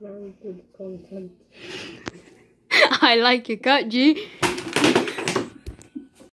very good content. I like your cut, G.